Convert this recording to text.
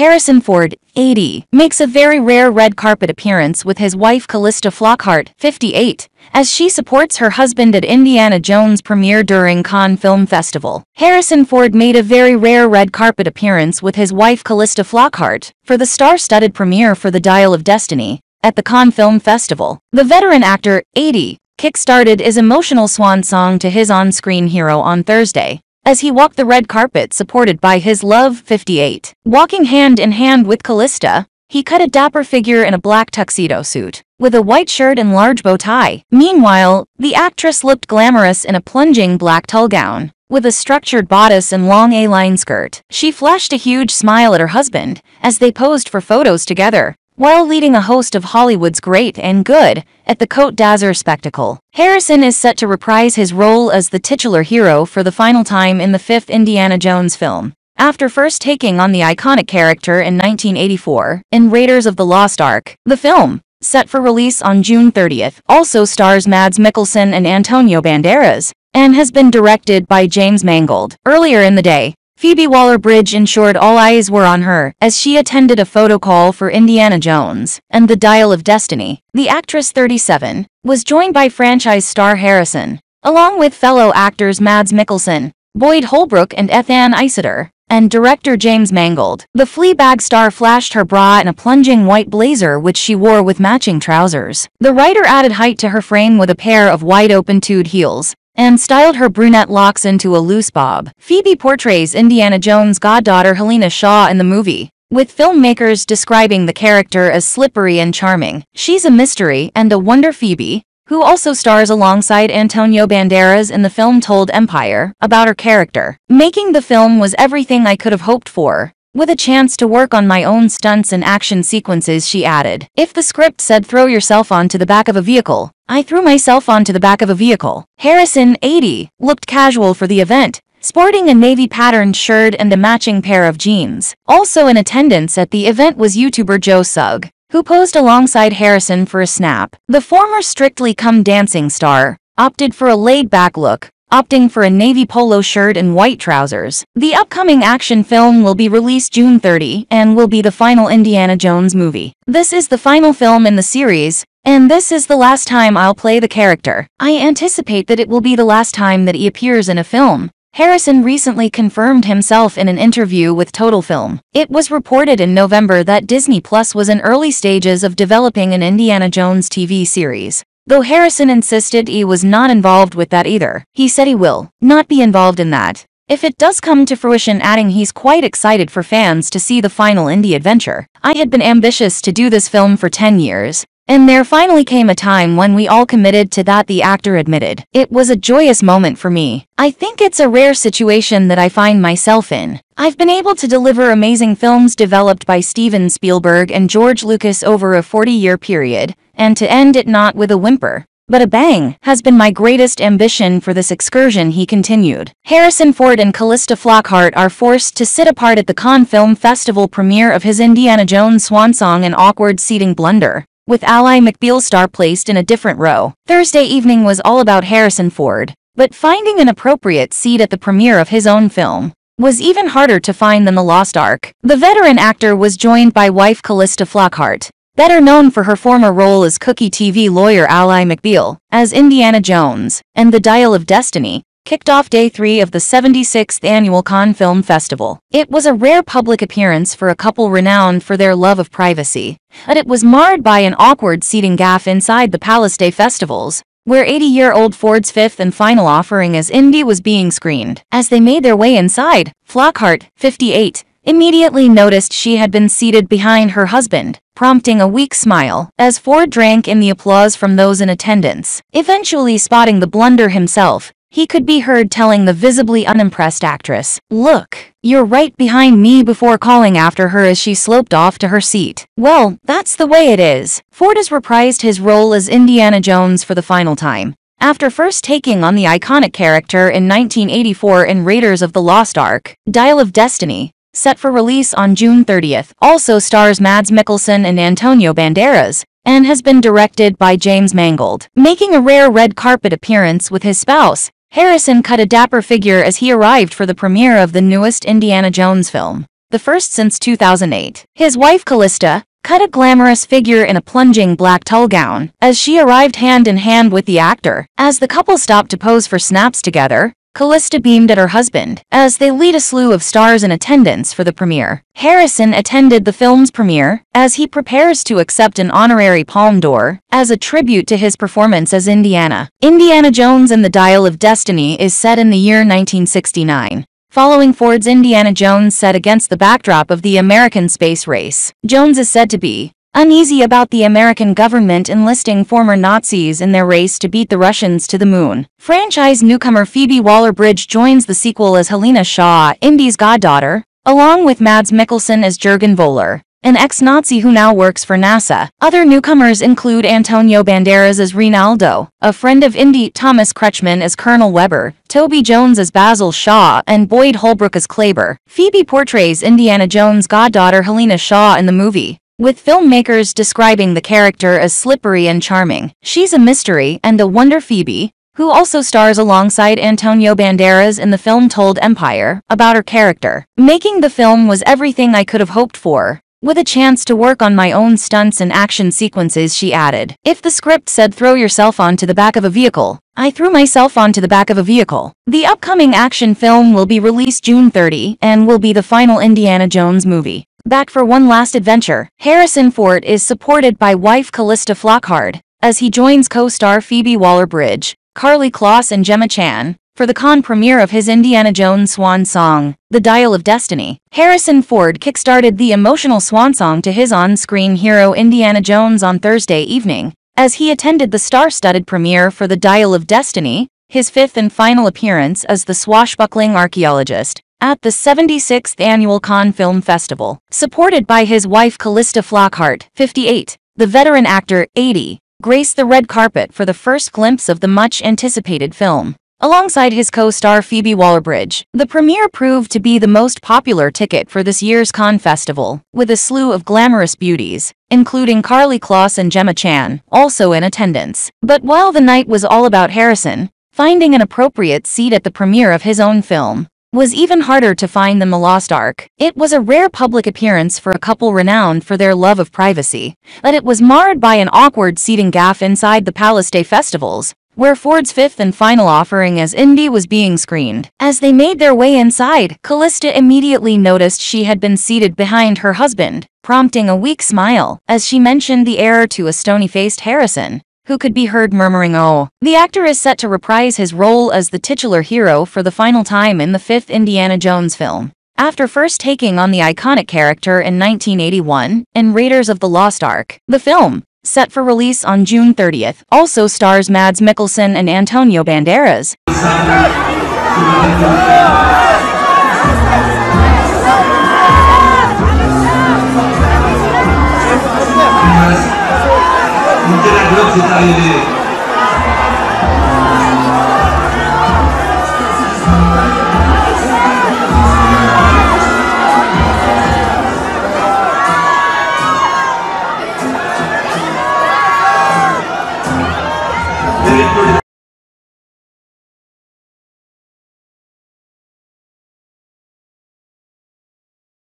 Harrison Ford, 80, makes a very rare red carpet appearance with his wife Calista Flockhart, 58, as she supports her husband at Indiana Jones premiere during Cannes Film Festival. Harrison Ford made a very rare red carpet appearance with his wife Calista Flockhart for the star-studded premiere for The Dial of Destiny at the Cannes Film Festival. The veteran actor, 80, kick-started his emotional swan song to his on-screen hero on Thursday as he walked the red carpet supported by his love 58. Walking hand in hand with Calista, he cut a dapper figure in a black tuxedo suit, with a white shirt and large bow tie. Meanwhile, the actress looked glamorous in a plunging black tulle gown, with a structured bodice and long A-line skirt. She flashed a huge smile at her husband as they posed for photos together, while leading a host of Hollywood's great and good at the Côte d'Azur spectacle. Harrison is set to reprise his role as the titular hero for the final time in the fifth Indiana Jones film. After first taking on the iconic character in 1984 in Raiders of the Lost Ark, the film, set for release on June 30th, also stars Mads Mikkelsen and Antonio Banderas, and has been directed by James Mangold. Earlier in the day, Phoebe Waller-Bridge ensured all eyes were on her as she attended a photo call for Indiana Jones and The Dial of Destiny. The actress 37 was joined by franchise star Harrison, along with fellow actors Mads Mikkelsen, Boyd Holbrook and Ethan Isidore, and director James Mangold. The Fleabag star flashed her bra in a plunging white blazer which she wore with matching trousers. The writer added height to her frame with a pair of wide-open toed heels, and styled her brunette locks into a loose bob. Phoebe portrays Indiana Jones' goddaughter Helena Shaw in the movie, with filmmakers describing the character as slippery and charming. She's a mystery and a wonder Phoebe, who also stars alongside Antonio Banderas in the film told Empire about her character. Making the film was everything I could have hoped for, with a chance to work on my own stunts and action sequences she added. If the script said throw yourself onto the back of a vehicle, I threw myself onto the back of a vehicle. Harrison, 80, looked casual for the event, sporting a navy patterned shirt and a matching pair of jeans. Also in attendance at the event was YouTuber Joe Sugg, who posed alongside Harrison for a snap. The former Strictly Come Dancing star opted for a laid-back look, opting for a navy polo shirt and white trousers. The upcoming action film will be released June 30 and will be the final Indiana Jones movie. This is the final film in the series, and this is the last time I'll play the character. I anticipate that it will be the last time that he appears in a film. Harrison recently confirmed himself in an interview with Total Film. It was reported in November that Disney Plus was in early stages of developing an Indiana Jones TV series. Though Harrison insisted he was not involved with that either, he said he will not be involved in that. If it does come to fruition adding he's quite excited for fans to see the final Indy adventure. I had been ambitious to do this film for 10 years, and there finally came a time when we all committed to that the actor admitted. It was a joyous moment for me. I think it's a rare situation that I find myself in. I've been able to deliver amazing films developed by Steven Spielberg and George Lucas over a 40-year period, and to end it not with a whimper, but a bang, has been my greatest ambition for this excursion he continued. Harrison Ford and Calista Flockhart are forced to sit apart at the Cannes Film Festival premiere of his Indiana Jones swan song an awkward seating blunder, with Ally McBeal star placed in a different row. Thursday evening was all about Harrison Ford, but finding an appropriate seat at the premiere of his own film was even harder to find than The Lost Ark. The veteran actor was joined by wife Calista Flockhart, better known for her former role as Cookie TV lawyer Ally McBeal, as Indiana Jones, and The Dial of Destiny, kicked off day three of the 76th annual Cannes Film Festival. It was a rare public appearance for a couple renowned for their love of privacy, but it was marred by an awkward seating gaffe inside the Palais des Festivals, where 80-year-old Ford's fifth and final offering as Indy was being screened. As they made their way inside, Flockhart, 58, immediately noticed she had been seated behind her husband, prompting a weak smile, as Ford drank in the applause from those in attendance. Eventually spotting the blunder himself, he could be heard telling the visibly unimpressed actress, Look, you're right behind me before calling after her as she sloped off to her seat. Well, that's the way it is. Ford has reprised his role as Indiana Jones for the final time. After first taking on the iconic character in 1984 in Raiders of the Lost Ark, Dial of Destiny, set for release on June 30th, also stars Mads Mikkelsen and Antonio Banderas, and has been directed by James Mangold. Making a rare red carpet appearance with his spouse, Harrison cut a dapper figure as he arrived for the premiere of the newest Indiana Jones film. the first since 2008. His wife Calista, cut a glamorous figure in a plunging black tulle gown, as she arrived hand in hand with the actor. As the couple stopped to pose for snaps together, Calista beamed at her husband, as they lead a slew of stars in attendance for the premiere. Harrison attended the film's premiere, as he prepares to accept an honorary Palme d'Or, as a tribute to his performance as Indiana. Indiana Jones and the Dial of Destiny is set in the year 1969 following Ford's Indiana Jones set against the backdrop of the American space race. Jones is said to be uneasy about the American government enlisting former Nazis in their race to beat the Russians to the moon. Franchise newcomer Phoebe Waller-Bridge joins the sequel as Helena Shaw, Indy's goddaughter, along with Mads Mikkelsen as Jurgen Voller an ex-Nazi who now works for NASA. Other newcomers include Antonio Banderas as Renaldo, a friend of Indy Thomas Kretschmann as Colonel Weber, Toby Jones as Basil Shaw, and Boyd Holbrook as Kleber. Phoebe portrays Indiana Jones' goddaughter Helena Shaw in the movie, with filmmakers describing the character as slippery and charming. She's a mystery and a wonder Phoebe, who also stars alongside Antonio Banderas in the film Told Empire, about her character. Making the film was everything I could have hoped for. With a chance to work on my own stunts and action sequences she added. If the script said throw yourself onto the back of a vehicle, I threw myself onto the back of a vehicle. The upcoming action film will be released June 30 and will be the final Indiana Jones movie. Back for one last adventure, Harrison Ford is supported by wife Calista Flockhart, as he joins co-star Phoebe Waller-Bridge, Karlie Kloss and Gemma Chan, for the Cannes premiere of his Indiana Jones swan song, The Dial of Destiny. Harrison Ford kickstarted the emotional swan song to his on-screen hero Indiana Jones on Thursday evening, as he attended the star-studded premiere for The Dial of Destiny, his fifth and final appearance as the swashbuckling archaeologist at the 76th Annual Cannes Film Festival. Supported by his wife Calista Flockhart, 58, the veteran actor, 80, graced the red carpet for the first glimpse of the much-anticipated film. Alongside his co-star Phoebe Waller-Bridge, the premiere proved to be the most popular ticket for this year's Cannes Festival, with a slew of glamorous beauties, including Karlie Kloss and Gemma Chan, also in attendance. But while the night was all about Harrison, finding an appropriate seat at the premiere of his own film was even harder to find than The Lost Ark. It was a rare public appearance for a couple renowned for their love of privacy, but it was marred by an awkward seating gaffe inside the Palais des Festivals, where Ford's fifth and final offering as Indy was being screened. As they made their way inside, Calista immediately noticed she had been seated behind her husband, prompting a weak smile, as she mentioned the error to a stony-faced Harrison, who could be heard murmuring oh. The actor is set to reprise his role as the titular hero for the final time in the fifth Indiana Jones film. After first taking on the iconic character in 1981 in Raiders of the Lost Ark, the film, set for release on June 30th, also stars Mads Mikkelsen and Antonio Banderas. Aê!